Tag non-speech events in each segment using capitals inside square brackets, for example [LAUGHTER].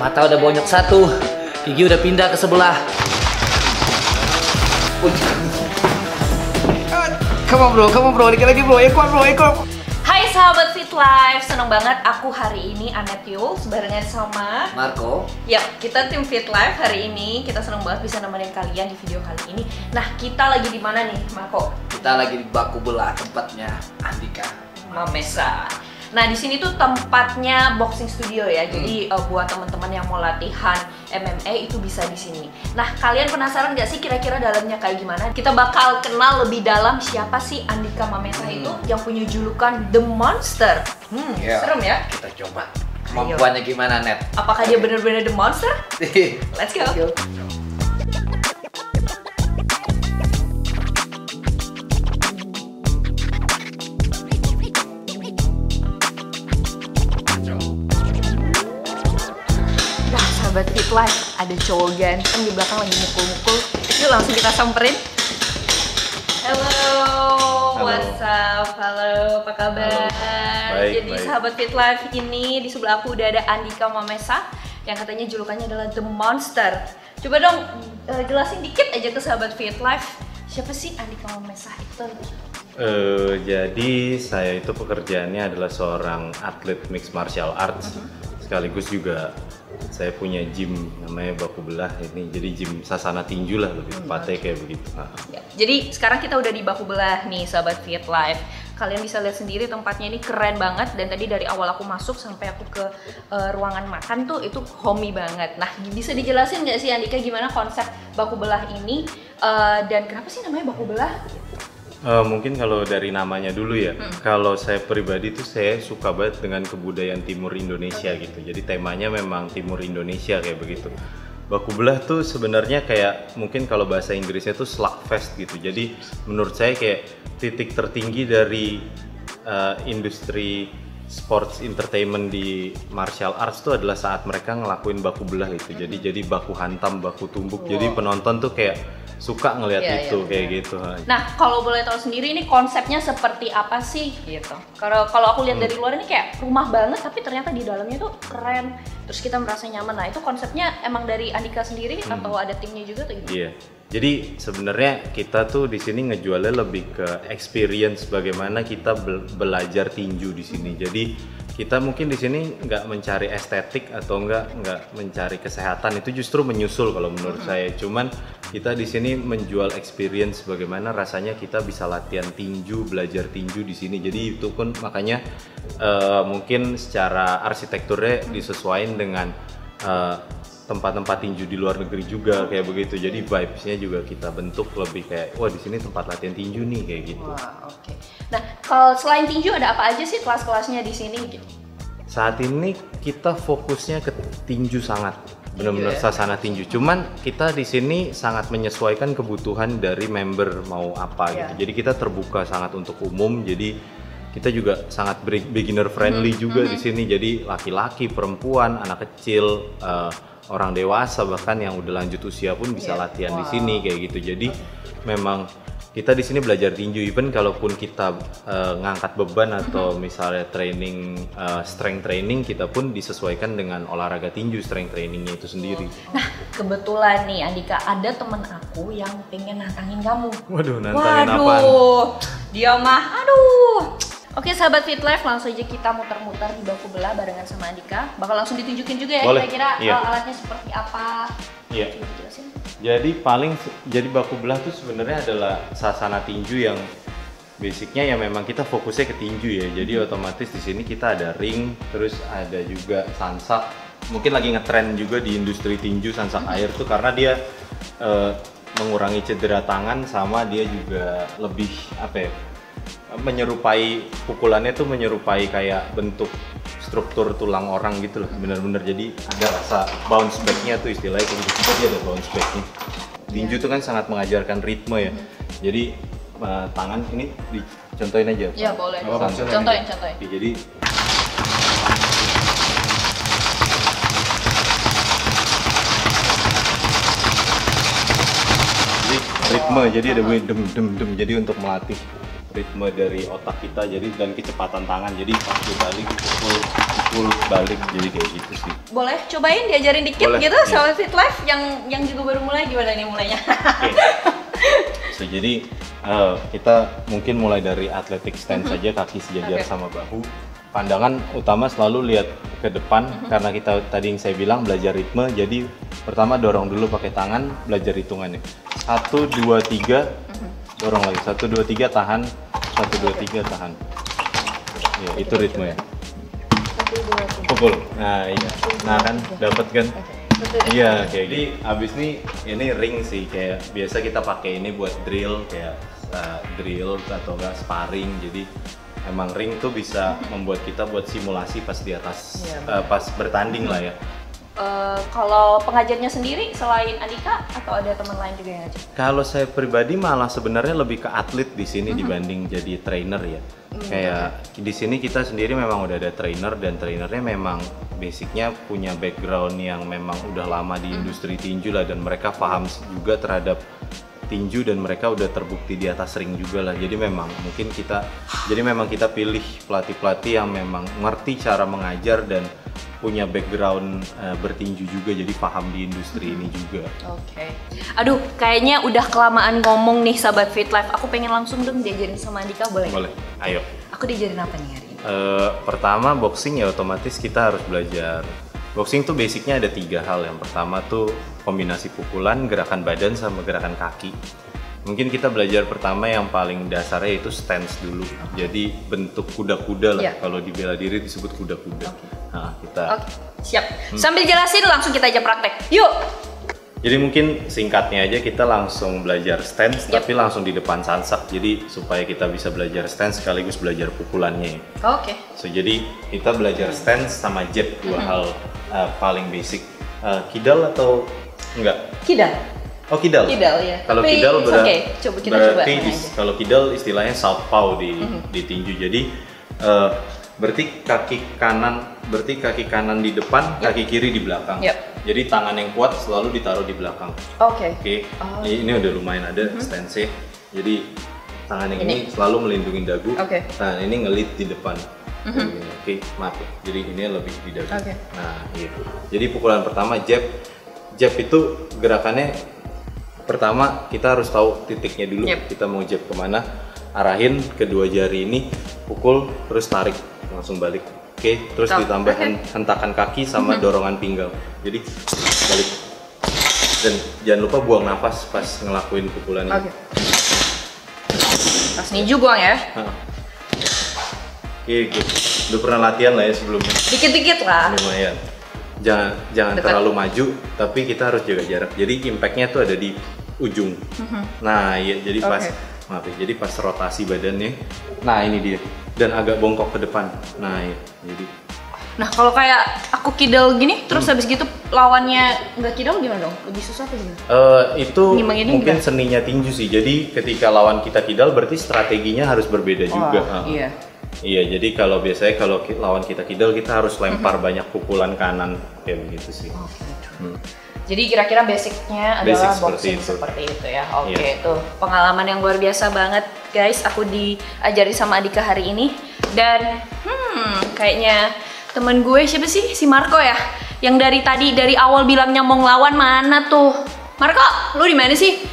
Mata udah bonyok satu, gigi udah pindah ke sebelah. Come on bro, come on bro, dikit lagi bro, ekor bro, ekor. Hai sahabat Fit Life, seneng banget aku hari ini Anet Yuls barengan sama Marco, Ya, kita tim Fit Life hari ini kita seneng banget bisa nemenin kalian di video kali ini. Nah, kita lagi di mana nih, Marco? kita lagi di baku belah tempatnya Andika. Mamesa. Nah, di sini tuh tempatnya boxing studio ya. Jadi uh, buat teman-teman yang mau latihan MMA itu bisa di sini. Nah, kalian penasaran nggak sih kira-kira dalamnya kayak gimana? Kita bakal kenal lebih dalam siapa sih Andika Mamesa itu yang punya julukan The Monster. Hmm, Ya, serem ya. Kita coba. Kemampuannya gimana, Net? Apakah dia bener-bener The Monster? [LAUGHS] Let's go. Wah, Life, ada cowok ganteng di belakang lagi mukul-mukul. Yuk langsung kita samperin. Halo, Halo. what's up? Halo, apa kabar? Baik, Jadi baik. sahabat Fit Life ini di sebelah aku udah ada Andika Mamesa yang katanya julukannya adalah The Monster. Coba dong eh, jelasin dikit aja ke sahabat Fit Life siapa sih Andika Mamesa itu? Eh, jadi saya itu pekerjaannya adalah seorang atlet mixed martial arts sekaligus juga saya punya gym namanya Baku Belah ini jadi gym Sasana Tinju lah lebih tepatnya kayak begitu. Nah, Ya, jadi sekarang kita udah di baku belah nih sahabat Fit Life. Kalian bisa lihat sendiri tempatnya ini keren banget dan tadi dari awal aku masuk sampai aku ke eh, ruangan makan tuh itu homey banget. Nah, bisa dijelasin nggak sih Andika gimana konsep baku belah ini Eh, dan kenapa sih namanya baku belah? Eh, mungkin kalau dari namanya dulu ya, kalau saya pribadi tuh saya suka banget dengan kebudayaan Timur Indonesia gitu. Jadi temanya memang Timur Indonesia kayak begitu. Baku belah tuh sebenarnya kayak mungkin kalau bahasa Inggrisnya tuh slugfest gitu. Jadi menurut saya kayak titik tertinggi dari uh, industri sports entertainment di martial arts itu adalah saat mereka ngelakuin baku belah itu. Jadi jadi baku hantam, baku tumbuk. Jadi penonton tuh kayak suka ngelihat Iya, itu iya, kayak benar. gitu. Nah, kalau boleh tahu sendiri ini konsepnya seperti apa sih gitu. Kalau kalau aku lihat dari luar ini kayak rumah banget tapi ternyata di dalamnya tuh keren. Terus kita merasa nyaman. Nah, itu konsepnya emang dari Andika sendiri atau ada timnya juga tuh gimana? Iya. Jadi sebenarnya kita tuh di sini ngejualnya lebih ke experience bagaimana kita bel- belajar tinju di sini. Jadi kita mungkin di sini nggak mencari estetik atau nggak nggak mencari kesehatan itu justru menyusul kalau menurut saya. Cuman kita di sini menjual experience bagaimana rasanya kita bisa latihan tinju, belajar tinju di sini. Jadi itu pun makanya eh, mungkin secara arsitekturnya disesuaikan dengan eh, tempat-tempat tinju di luar negeri juga kayak begitu. Jadi vibes-nya juga kita bentuk lebih kayak wah di sini tempat latihan tinju nih kayak gitu. Wah, oke. Nah, kalau selain tinju ada apa aja sih kelas-kelasnya di sini? gitu? Saat ini kita fokusnya ke tinju sangat benar-benar ya? sasana tinju. Cuman kita di sini sangat menyesuaikan kebutuhan dari member mau apa Iya. gitu. Jadi kita terbuka sangat untuk umum. Jadi kita juga sangat beginner friendly juga di sini. Jadi laki-laki, perempuan, anak kecil, eh, orang dewasa bahkan yang udah lanjut usia pun bisa Iya. latihan di Wow. sini kayak gitu. Jadi memang kita di sini belajar tinju even kalaupun kita eh, ngangkat beban atau misalnya training eh, strength training kita pun disesuaikan dengan olahraga tinju strength trainingnya itu sendiri. Nah, kebetulan nih Andika ada temen aku yang pengen nantangin kamu. Waduh, nantangin apaan? Waduh, dia mah, aduh. Oke sahabat Fit Life, langsung aja kita muter-muter di baku belah barengan sama Andika. Bakal langsung ditunjukin juga ya kira-kira iya. uh, alatnya seperti apa. Iya. Coba dijelasin. Jadi paling jadi baku belah tuh sebenarnya adalah sasana tinju yang basicnya ya memang kita fokusnya ke tinju ya. Jadi otomatis di sini kita ada ring, terus ada juga sansak. Mungkin lagi ngetren juga di industri tinju sansak air tuh karena dia eh, mengurangi cedera tangan sama dia juga lebih apa ya? menyerupai pukulannya tuh menyerupai kayak bentuk struktur tulang orang gitu loh bener-bener jadi ada rasa bounce backnya tuh istilahnya kayak gitu. Jadi ada bounce backnya. Tinju tuh kan sangat mengajarkan ritme ya. Jadi eh, tangan ini dicontohin aja. Ya boleh. Apa-apa, Contohin, contohin. Jadi jadi ritme jadi ada bunyi dem dem dem. Jadi untuk melatih ritme dari otak kita jadi dan kecepatan tangan jadi pas dibalik pukul pukul balik jadi kayak gitu sih Boleh cobain diajarin dikit Boleh, gitu iya. sama Fit Life yang yang juga baru mulai gimana nih mulainya? Oke. So, jadi eh, kita mungkin mulai dari athletic stance saja kaki sejajar Oke. sama bahu. Pandangan utama selalu lihat ke depan karena kita tadi yang saya bilang belajar ritme. Jadi pertama dorong dulu pakai tangan, belajar hitungannya. Satu dua tiga, dorong lagi. Satu dua tiga tahan, satu dua tiga tahan. Ya itu ritme ya. Pukul. Nah iya. Nah kan dapat kan. Iya kayak gitu. Jadi abis ini ini ring sih kayak biasa kita pakai ini buat drill kayak uh, drill atau enggak sparring. Jadi emang ring tuh bisa membuat kita buat simulasi pas di atas uh, pas bertanding lah ya. Eh, kalau pengajarnya sendiri selain Andika atau ada teman lain juga yang ngajar? Kalau saya pribadi malah sebenarnya lebih ke atlet di sini dibanding jadi trainer ya. Kayak di sini kita sendiri memang udah ada trainer dan trainernya memang basicnya punya background yang memang udah lama di industri tinju lah dan mereka paham juga terhadap tinju dan mereka udah terbukti di atas ring juga lah. Jadi memang mungkin kita jadi memang kita pilih pelatih-pelatih yang memang ngerti cara mengajar dan punya background eh, bertinju juga jadi paham di industri ini juga. Oke. Aduh, kayaknya udah kelamaan ngomong nih sahabat Fit Life. Aku pengen langsung dong diajarin sama Andika boleh? Boleh. Ayo. Aku diajarin apa nih hari ini? Eh, pertama boxing ya otomatis kita harus belajar. Boxing tuh basicnya ada tiga hal. Yang pertama tuh kombinasi pukulan, gerakan badan sama gerakan kaki. Mungkin kita belajar pertama yang paling dasarnya itu stance dulu. Jadi bentuk kuda-kuda lah. Iya. Kalau di bela diri disebut kuda-kuda. Nah, kita Oke, siap. Sambil jelasin langsung kita aja praktek. Yuk. Jadi mungkin singkatnya aja kita langsung belajar stance Yap. tapi langsung di depan sansak. Jadi supaya kita bisa belajar stance sekaligus belajar pukulannya. Oke. So jadi kita belajar stance sama jab dua hal uh, paling basic. Uh, kidal atau enggak? Kidal. Oh kidal. Kidal, ya. Kalau Tapi kidal berat- okay. Coba kita berarti coba aja. kalau kidal istilahnya southpaw di di tinju. Jadi uh, berarti kaki kanan berarti kaki kanan di depan, Yap. kaki kiri di belakang. Yap. Jadi tangan yang kuat selalu ditaruh di belakang. Oke. Oke, Oh. ini, ini udah lumayan ada stance Jadi tangan yang ini, Ini. selalu melindungi dagu. Oke. Tangan ini ngelit di depan. Begini. Oke, maaf. ya. Jadi ini lebih di dagu. Oke. Nah, gitu. Jadi pukulan pertama jab. Jab itu gerakannya pertama kita harus tahu titiknya dulu. Yep. Kita mau jab ke mana? Arahin kedua jari ini, pukul, terus tarik, langsung balik. Oke, terus Stop. ditambah hen- hentakan kaki sama dorongan pinggang. Jadi balik. Dan jangan lupa buang nafas pas ngelakuin pukulan ini. Pas ninju buang ya. Oke, oke. Udah pernah latihan lah ya sebelumnya. Dikit-dikit lah. Lumayan. Jangan jangan Dekat. terlalu maju, tapi kita harus jaga jarak. Jadi impactnya tuh ada di ujung. Nah, iya. Jadi pas Mhm. Oke. maaf ya, jadi pas rotasi badannya. Nah, ini dia. Dan agak bongkok ke depan. Nah, iya. Jadi Nah, kalau kayak aku kidal gini, terus habis gitu lawannya nggak kidal gimana dong? Lebih susah apa gimana? Eh, itu Ngimbangin mungkin enggak? seninya tinju sih. Jadi ketika lawan kita kidal berarti strateginya harus berbeda juga. Ah. iya. Iya, jadi kalau biasanya kalau lawan kita kidal kita harus Mm-hmm. lempar banyak pukulan kanan kayak begitu sih. Hmm. Jadi kira-kira basicnya Basic adalah seperti boxing itu. seperti itu ya. Oke, Iya. tuh pengalaman yang luar biasa banget guys. Aku diajari sama Adika hari ini dan hmm kayaknya temen gue siapa sih si Marco ya? Yang dari tadi dari awal bilangnya mau ngelawan mana tuh? Marco, lu di mana sih?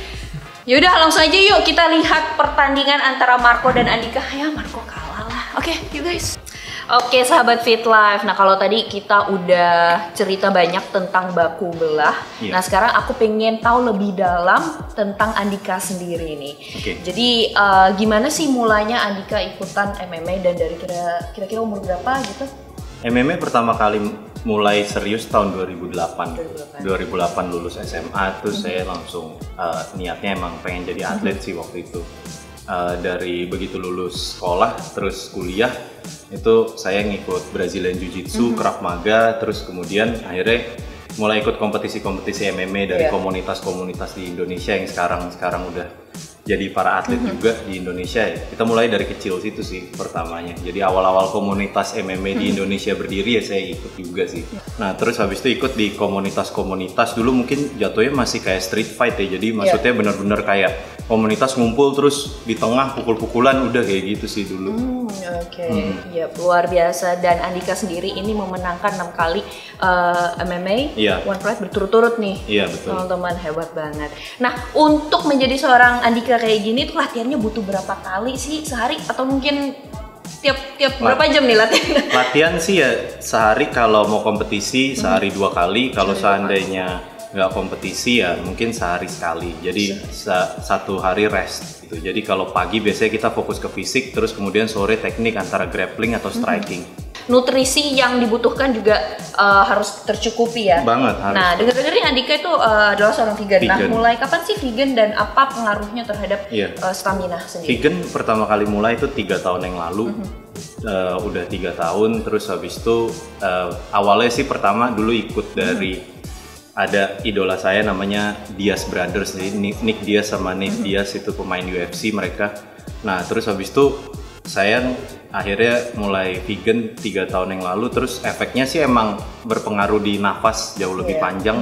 Yaudah langsung aja yuk kita lihat pertandingan antara Marco dan Andika. Ya Marco kalah lah. Oke, yuk guys. Oke sahabat Fit Life, nah kalau tadi kita udah cerita banyak tentang baku belah, Iya. nah sekarang aku pengen tahu lebih dalam tentang Andika sendiri nih. Oke. Jadi eh, gimana sih mulanya Andika ikutan MMA dan dari kira kira-kira umur berapa gitu? MMA pertama kali mulai serius tahun 2008. 2008. 2008 lulus SMA terus saya langsung uh, niatnya emang pengen jadi atlet sih waktu itu. Uh, dari begitu lulus sekolah terus kuliah itu saya ngikut Brazilian Jiu-Jitsu, Krav Maga, terus kemudian akhirnya mulai ikut kompetisi-kompetisi MMA dari Iya. komunitas-komunitas di Indonesia yang sekarang sekarang udah jadi para atlet juga di Indonesia ya. Kita mulai dari kecil situ sih pertamanya. Jadi awal-awal komunitas MMA di Indonesia berdiri ya saya ikut juga sih. Nah terus habis itu ikut di komunitas-komunitas dulu mungkin jatuhnya masih kayak street fight ya. Jadi maksudnya bener-bener kayak komunitas ngumpul terus di tengah pukul-pukulan udah kayak gitu sih dulu. Hmm, Oke, ya luar biasa dan Andika sendiri ini memenangkan enam kali eh, MMA Iya. One Pride berturut-turut nih. Iya betul. Teman-teman hebat banget. Nah, untuk menjadi seorang Andika kayak gini tuh latihannya butuh berapa kali sih sehari atau mungkin tiap tiap berapa jam nih latihan? [LAUGHS] Latihan sih ya sehari kalau mau kompetisi sehari dua kali. Kalau seandainya nggak kompetisi ya mungkin sehari sekali. Jadi sa- satu hari rest gitu. Jadi kalau pagi biasanya kita fokus ke fisik, terus kemudian sore teknik antara grappling atau striking. Nutrisi yang dibutuhkan juga eh, harus tercukupi ya. Banget harus. Nah, dengar-dengar nih Andika itu eh, adalah seorang vegan. Nah, Vegan. mulai kapan sih vegan dan apa pengaruhnya terhadap Iya. eh, stamina sendiri? Vegan pertama kali mulai itu tiga tahun yang lalu. Eh, udah tiga tahun, terus habis itu eh, awalnya sih pertama dulu ikut dari ada idola saya namanya Diaz Brothers, jadi Nick, Diaz sama Nick Diaz itu pemain UFC mereka. Nah terus habis itu saya akhirnya mulai vegan tiga tahun yang lalu, terus efeknya sih emang berpengaruh di nafas jauh lebih Iya. panjang.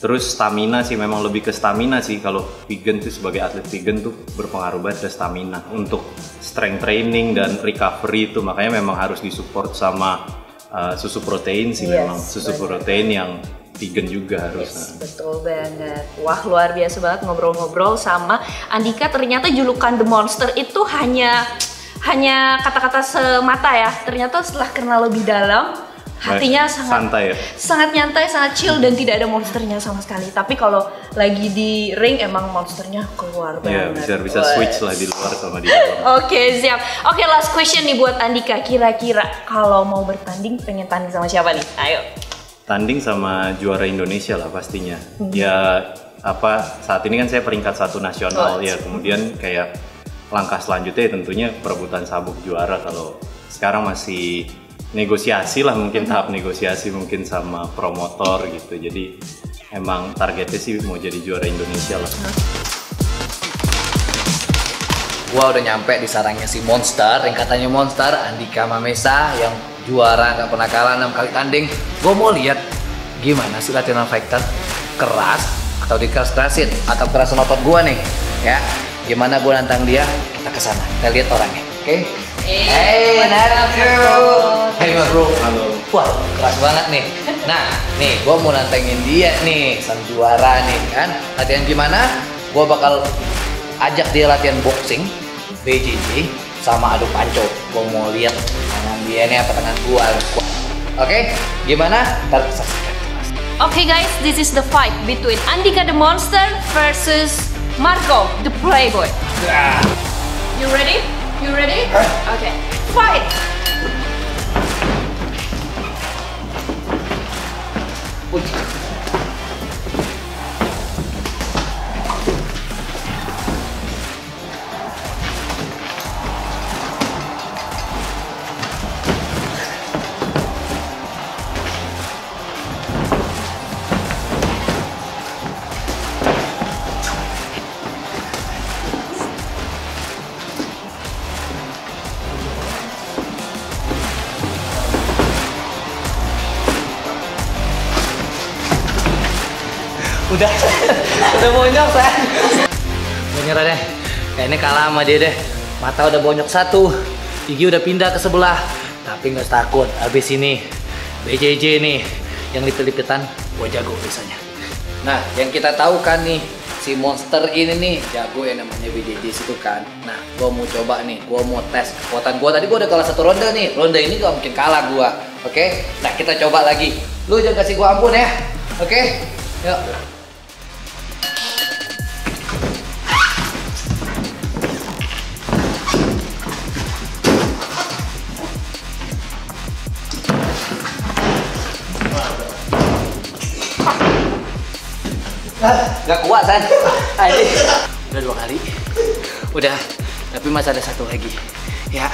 Terus stamina sih memang lebih ke stamina sih kalau vegan tuh sebagai atlet vegan tuh berpengaruh banget ke stamina untuk strength training dan recovery itu makanya memang harus disupport sama uh, susu protein sih Yes, memang susu benar. protein yang vegan juga harus. Yes, betul banget. Wah, luar biasa banget ngobrol-ngobrol sama Andika. Ternyata julukan The Monster itu hanya hanya kata-kata semata ya. Ternyata setelah kenal lebih dalam, hatinya sangat santai ya. sangat nyantai, sangat chill dan tidak ada monsternya sama sekali. Tapi kalau lagi di ring emang monsternya keluar Iya banget. bisa bisa Wah. switch lah di luar sama di dalam. [LAUGHS] Oke siap. Oke last question nih buat Andika. Kira-kira kalau mau bertanding pengen tanding sama siapa nih? Ayo. Tanding sama juara Indonesia lah pastinya. Hmm. Ya apa saat ini kan saya peringkat satu nasional Oh, ya kemudian kayak langkah selanjutnya ya tentunya perebutan sabuk juara kalau sekarang masih negosiasi lah Hmm. mungkin tahap negosiasi mungkin sama promotor gitu jadi emang targetnya sih mau jadi juara Indonesia lah Gua udah nyampe di sarangnya si Monster, yang katanya Monster, Andika Mamesa yang juara nggak pernah kalah 6 kali tanding. Gua mau lihat gimana sih latihan fighter keras atau dikeras-kerasin atau keras otot gua nih, ya. Gimana gua nantang dia? Kita ke sana. Kita lihat orangnya, oke? Hey, Natsu. Hey, Mas Bro. Halo. Wah, keras banget nih. Nah, nih gua mau nantengin dia nih, sang juara nih kan. Latihan gimana? Gua bakal ajak dia latihan boxing, BJJ, sama adu panco. Gua mau lihat tangan dia nih apa tangan gua. Oke, gimana? Ntar saksikan. Okay guys, this is the fight between Andika the Monster versus Marco the Playboy. You ready? You ready? Udah, [LAUGHS] udah bonyok saya. Gue nyerah deh. Kayaknya kalah sama dia deh. Mata udah bonyok satu, gigi udah pindah ke sebelah. Tapi nggak takut. Abis ini BJJ nih yang lipit-lipitan, gue jago biasanya. Nah, yang kita tahu kan nih, si monster ini nih jago yang namanya BJJ situ kan. Nah, gue mau coba nih, gue mau tes kekuatan gue. Tadi gue udah kalah satu ronde nih, ronde ini gak mungkin kalah gue. Oke, nah kita coba lagi. Lu jangan kasih gue ampun ya. Oke, yuk. Gak kuat kan? [LAUGHS] Udah dua kali. Udah. Tapi masih ada satu lagi. Ya.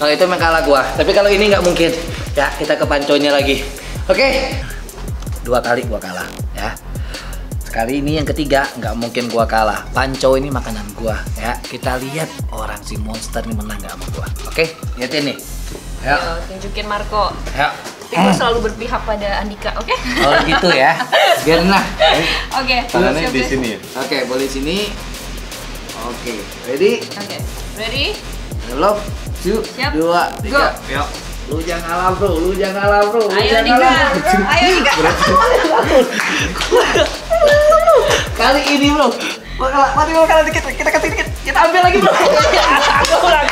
Kalau itu memang kalah gua. Tapi kalau ini nggak mungkin. Ya, kita ke panconya lagi. Oke. Dua kali gua kalah. Ya. kali ini yang ketiga nggak mungkin gua kalah. Panco ini makanan gua ya. Kita lihat orang si monster ini menang nggak sama gua. Oke, lihatin nih. Ya, Ayo, tunjukin Marco. ya. Tapi gue selalu berpihak pada Andika, oke? Kalau gitu ya, biarin lah. Oke, Tangannya siap, di sini ya. Oke, boleh sini. Oke, ready? Oke, ready? Love, two, Siap. dua, tiga. Ya. Lu jangan kalah bro, lu jangan kalah bro. lu Ayo jangan Andika, kalah. ayo Andika. [LAUGHS] Kali ini bro, bakal mati bakal kalah dikit, kita kasih dikit, kita ambil lagi bro. [LAUGHS] Gua menang,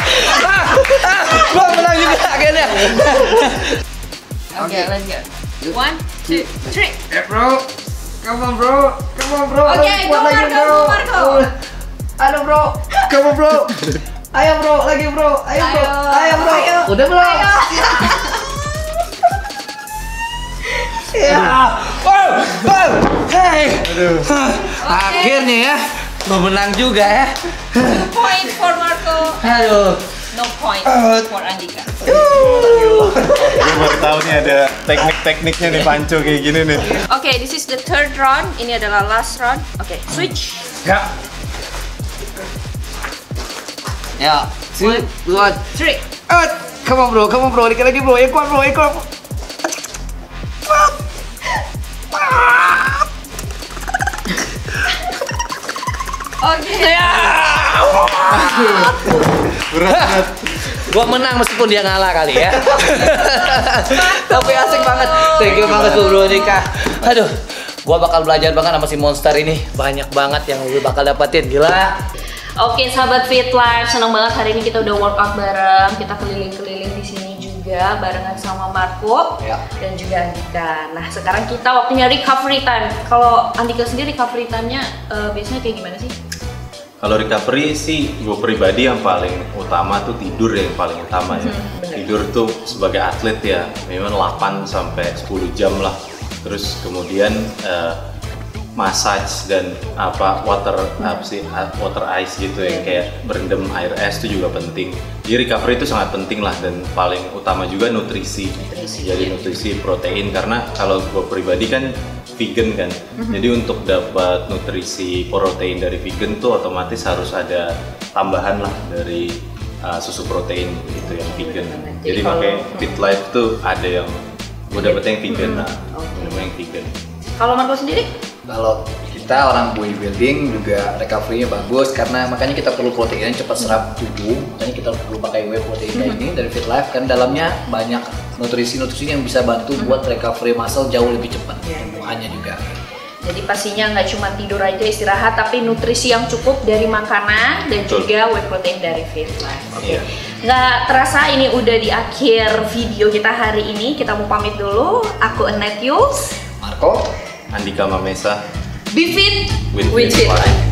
let's go. One, two, three. Eh bro, come on bro, come on bro. Oke, Lagi go lagi, Marco, go Marco. Aduh bro, come on bro. [LAUGHS] Ayo bro, lagi bro, ayo bro, Ayo, ayo bro. ayo. Udah belum? Ayo. [LAUGHS] Ya. Wow, wow, hey. Akhirnya ya, gua menang juga ya. Two point for Marco. Aduh. No point for Andika. Tahu nih ada teknik-tekniknya nih Panco kayak gini nih. Oke, this is the third round. Ini adalah last round. Oke, switch. Ya. Ya, two, Three. eh, come on bro, come on bro, dikit lagi bro, kuat bro, yang kuat. bro. Oke. Berat. Gua menang meskipun dia ngalah kali ya. [LAUGHS] Tapi asik banget. Thank you banget Bro Nika. Aduh, gua bakal belajar banget sama si monster ini. Banyak banget yang lu bakal dapetin. Gila. Oke, sahabat Fit Life, senang banget hari ini kita udah workout bareng. Kita keliling-keliling di sini juga barengan sama Marco Ya. dan juga Andika. Nah, sekarang kita waktunya recovery time. Kalau Andika sendiri recovery time-nya eh, biasanya kayak gimana sih? Kalau recovery sih gue pribadi yang paling utama tuh tidur ya, yang paling utama ya. Hmm. Tidur tuh sebagai atlet ya, memang 8 sampai 10 jam lah. Terus kemudian eh, massage dan apa water apa sih uh, water ice gitu yang kayak berendam air es itu juga penting. Jadi recovery itu sangat penting lah dan paling utama juga nutrisi. Nutrisi, Jadi iya. nutrisi protein karena kalau gue pribadi kan vegan kan. Jadi untuk dapat nutrisi protein dari vegan tuh otomatis harus ada tambahan lah dari uh, susu protein gitu yang vegan. Jadi Jadi kalau- makanya Fit Life tuh ada yang gue dapetnya yang vegan nah, Oke. bener-bener yang vegan. Kalau Marco sendiri? Kalau kita orang bodybuilding juga recovery-nya bagus karena makanya kita perlu protein yang cepat serap tubuh. Makanya kita perlu pakai whey protein kayak ini dari Fit Life kan dalamnya banyak nutrisi-nutrisi yang bisa bantu buat recovery muscle jauh lebih cepat. Tumbuhannya juga. Jadi pastinya nggak cuma tidur aja istirahat, tapi nutrisi yang cukup dari makanan dan Betul. juga whey protein dari Fit Life. Oke. Iya. Nggak terasa ini udah di akhir video kita hari ini. Kita mau pamit dulu. Aku Annette Yuls. Marco, Andika Mamesa Be fit with, with Fit Fit Life. Life.